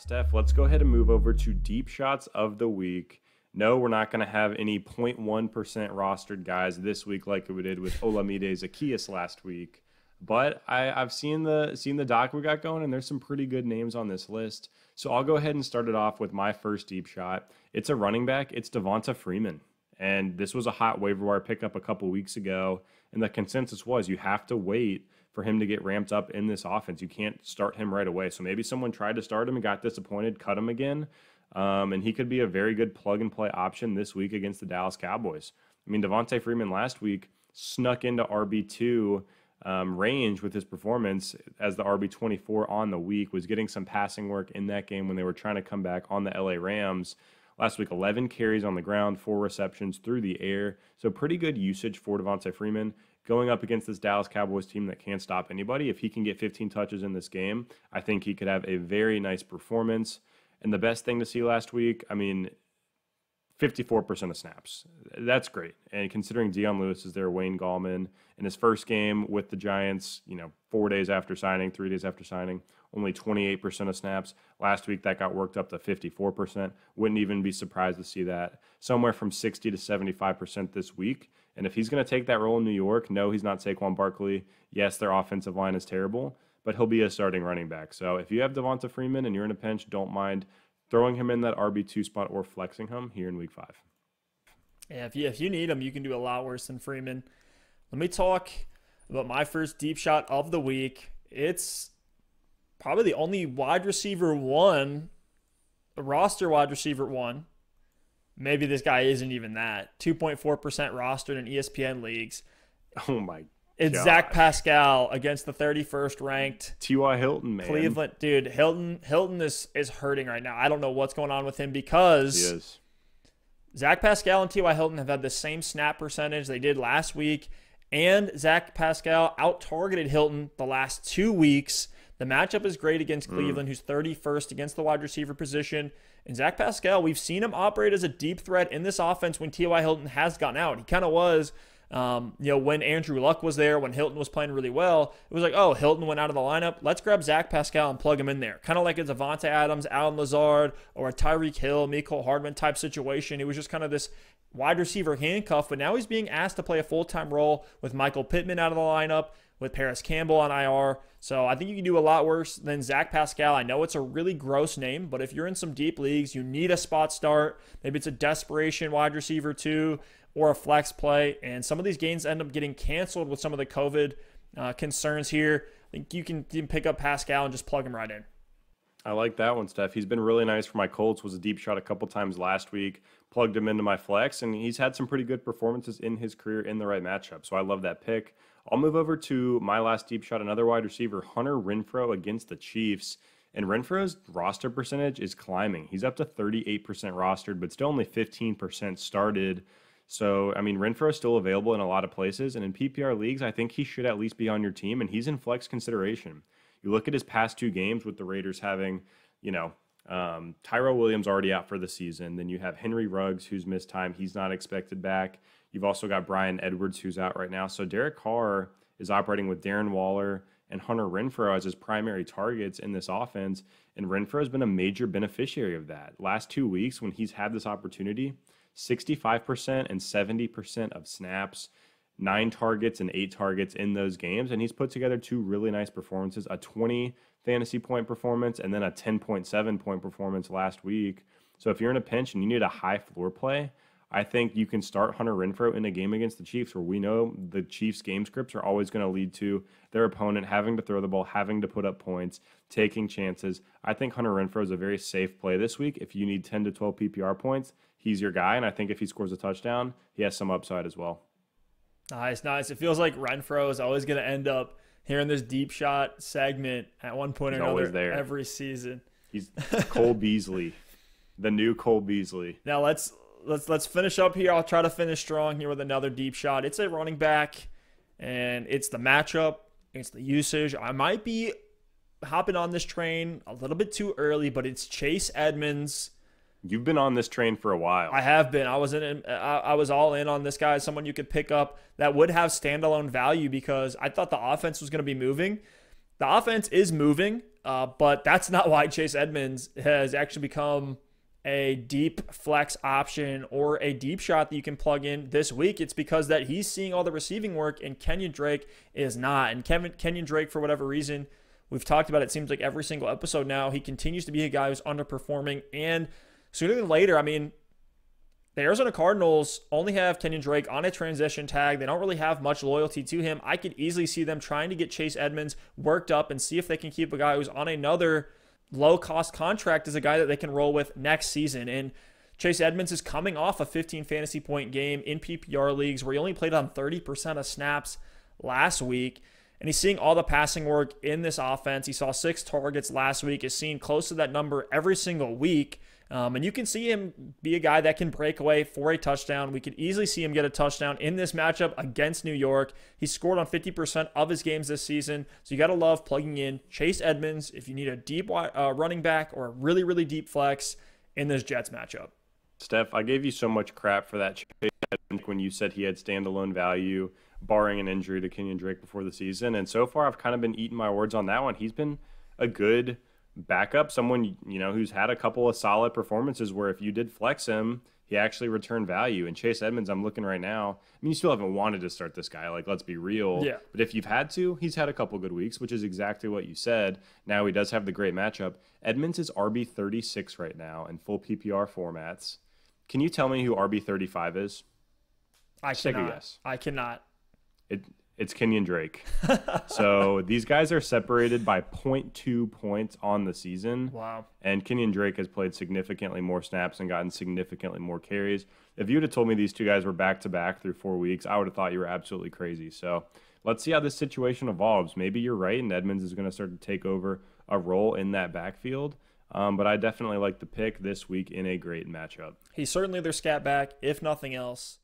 Stef, let's go ahead and move over to deep shots of the week. No, we're not going to have any 0.1% rostered guys this week like we did with Olamide Zaccheaus last week. But I, I've seen the seen the doc we got going, and there's some pretty good names on this list. So I'll go ahead and start it off with my first deep shot. It's a running back. It's Devonta Freeman, and this was a hot waiver wire pickup a couple weeks ago. And the consensus was you have to wait for him to get ramped up in this offense. You can't start him right away. So maybe someone tried to start him and got disappointed, cut him again. Um, and he could be a very good plug and play option this week against the Dallas Cowboys. I mean, Devonta Freeman last week snuck into RB2 um, range with his performance as the RB24 on the week, was getting some passing work in that game when they were trying to come back on the LA Rams. Last week, 11 carries on the ground, four receptions through the air. So, pretty good usage for Devonta Freeman going up against this Dallas Cowboys team that can't stop anybody. If he can get 15 touches in this game, I think he could have a very nice performance. And the best thing to see last week, I mean, 54% of snaps. That's great. And considering Dion Lewis is there, Wayne Gallman in his first game with the Giants, you know, four days after signing, three days after signing, only 28% of snaps. Last week that got worked up to 54%. Wouldn't even be surprised to see that somewhere from 60 to 75% this week. And if he's going to take that role in New York, no, he's not Saquon Barkley. Yes, their offensive line is terrible, but he'll be a starting running back. So if you have Devonta Freeman and you're in a pinch, don't mind throwing him in that RB2 spot or flexing him here in week five. Yeah, if you, if you need him, you can do a lot worse than Freeman. Let me talk about my first deep shot of the week. It's probably the only wide receiver one, roster wide receiver one. Maybe this guy isn't even that. 2.4% rostered in ESPN leagues. Oh my it's God. Zach Pascal against the 31st ranked T.Y. Hilton, man. Cleveland, dude. Hilton, Hilton is is hurting right now. I don't know what's going on with him because Zach Pascal and T.Y. Hilton have had the same snap percentage they did last week, and Zach Pascal out targeted Hilton the last two weeks. The matchup is great against mm. Cleveland, mm. who's 31st against the wide receiver position. And Zach Pascal, we've seen him operate as a deep threat in this offense when T.Y. Hilton has gotten out. He kind of was um, you know, when Andrew Luck was there, when Hilton was playing really well, it was like, oh, Hilton went out of the lineup. Let's grab Zach Pascal and plug him in there. Kind of like a Davante Adams, Allen Lazard, or a Tyreek Hill, Mecole Hardman type situation. It was just kind of this wide receiver handcuff, but now he's being asked to play a full time role with Michael Pittman out of the lineup, with Parris Campbell on IR. So I think you can do a lot worse than Zach Pascal. I know it's a really gross name, but if you're in some deep leagues, you need a spot start. Maybe it's a desperation wide receiver too or a flex play. And some of these games end up getting canceled with some of the COVID uh, concerns here. I think you can, you can pick up Pascal and just plug him right in. I like that one, Stef. He's been really nice for my Colts. Was a deep shot a couple times last week. Plugged him into my flex, and he's had some pretty good performances in his career in the right matchup. So I love that pick. I'll move over to my last deep shot, another wide receiver, Hunter Renfrow against the Chiefs. And Renfrow's roster percentage is climbing. He's up to 38% rostered, but still only 15% started. So, I mean, Renfrow is still available in a lot of places. And in PPR leagues, I think he should at least be on your team, and he's in flex consideration. You look at his past two games with the Raiders having, you know, um, Tyrell Williams already out for the season. Then you have Henry Ruggs, who's missed time. He's not expected back. You've also got Bryan Edwards, who's out right now. So Derek Carr is operating with Darren Waller and Hunter Renfrow as his primary targets in this offense. And Renfrow has been a major beneficiary of that. Last two weeks, when he's had this opportunity, 65% and 70% of snaps, nine targets and eight targets in those games. And he's put together two really nice performances a 20 fantasy point performance and then a 10.7 point performance last week. So if you're in a pinch and you need a high floor play, I think you can start Hunter Renfrow in a game against the Chiefs where we know the Chiefs game scripts are always going to lead to their opponent having to throw the ball, having to put up points, taking chances. I think Hunter Renfrow is a very safe play this week. If you need 10 to 12 PPR points, he's your guy. And I think if he scores a touchdown, he has some upside as well. Nice, nice. It feels like Renfrow is always going to end up here in this deep shot segment at one point he's or another there. every season. He's Cole Beasley, the new Cole Beasley. Now let's let's let's finish up here. I'll try to finish strong here with another deep shot. It's a running back, and it's the matchup. It's the usage. I might be hopping on this train a little bit too early, but it's Chase Edmonds. You've been on this train for a while. I have been. I was in. I, I was all in on this guy. Someone you could pick up that would have standalone value because I thought the offense was going to be moving. the offense is moving, uh, but that's not why Chase Edmonds has actually become a deep flex option or a deep shot that you can plug in this week. It's because that he's seeing all the receiving work and Kenyon Drake is not. And Kevin Kenyon Drake, for whatever reason, we've talked about it seems like every single episode now, he continues to be a guy who's underperforming. And sooner than later, I mean, the Arizona Cardinals only have Kenyon Drake on a transition tag. They don't really have much loyalty to him. I could easily see them trying to get Chase Edmonds worked up and see if they can keep a guy who's on another low cost contract is a guy that they can roll with next season. And Chase Edmonds is coming off a 15 fantasy point game in PPR leagues where he only played on 30% of snaps last week. And he's seeing all the passing work in this offense. He saw six targets last week, is seeing close to that number every single week. Um, and you can see him be a guy that can break away for a touchdown. We could easily see him get a touchdown in this matchup against New York. He scored on 50% of his games this season. So you got to love plugging in Chase Edmonds if you need a deep uh, running back or a really, really deep flex in this Jets matchup. Stef, I gave you so much crap for that when you said he had standalone value, barring an injury to Kenyon Drake before the season. And so far, I've kind of been eating my words on that one. He's been a good – backup, someone you know who's had a couple of solid performances where if you did flex him, he actually returned value. And Chase Edmonds, I'm looking right now. I mean, you still haven't wanted to start this guy. Like, let's be real. Yeah. But if you've had to, he's had a couple good weeks, which is exactly what you said. Now he does have the great matchup. Edmonds is RB 36 right now in full PPR formats. Can you tell me who RB 35 is? I cannot. I cannot. It it's Kenyon Drake. so these guys are separated by 0.2 points on the season. Wow. And Kenyon Drake has played significantly more snaps and gotten significantly more carries. If you would have told me these two guys were back to back through four weeks, I would have thought you were absolutely crazy. So let's see how this situation evolves. Maybe you're right, and Edmonds is going to start to take over a role in that backfield. Um, but I definitely like the pick this week in a great matchup. He's certainly their scat back, if nothing else.